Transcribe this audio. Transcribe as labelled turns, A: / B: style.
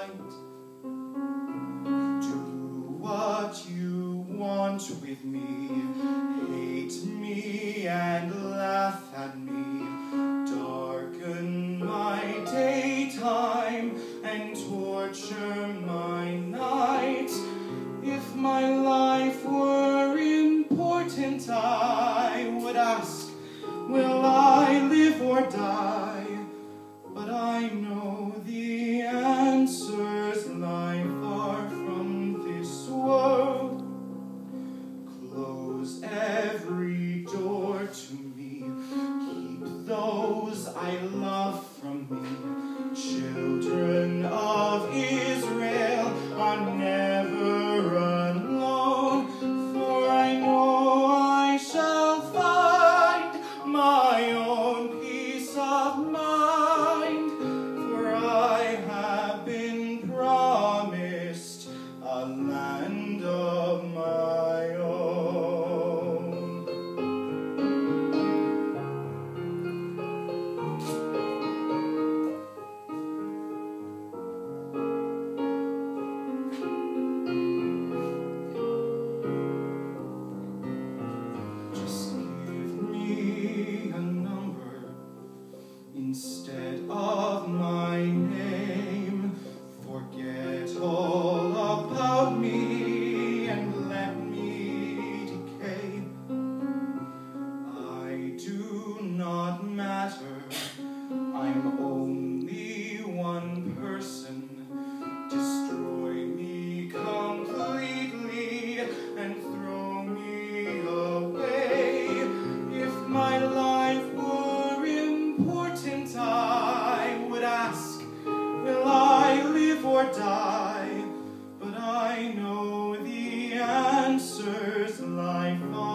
A: Do what you want with me, hate me and laugh at me, darken my daytime and torture my night. If my life were important, I would ask, will I live or die? instead of my name. or die, but I know the answers lie far.